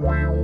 Wow.